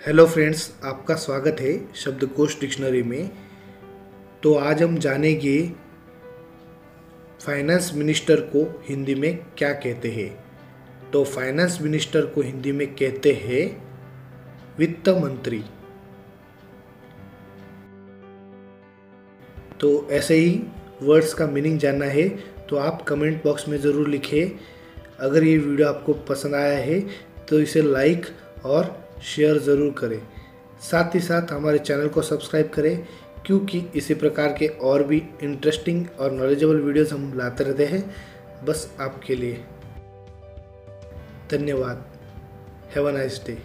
Hello friends, आपका स्वागत है शब्दकोश डिक्शनरी में। तो आज हम जानेंगे फाइनेंस मिनिस्टर को हिंदी में क्या कहते हैं। तो फाइनेंस मिनिस्टर को हिंदी में कहते हैं वित्त मंत्री। तो ऐसे ही वर्ड्स का मीनिंग जानना है तो आप कमेंट बॉक्स में ज़रूर लिखें। अगर ये वीडियो आपको पसंद आया है तो इसे लाइक और शेयर ज़रूर करें। साथ ही साथ हमारे चैनल को सब्सक्राइब करें, क्योंकि इसी प्रकार के और भी इंटरेस्टिंग और नॉलेजेबल वीडियोस हम लाते रहते हैं। बस आपके लिए। धन्यवाद। Have a nice day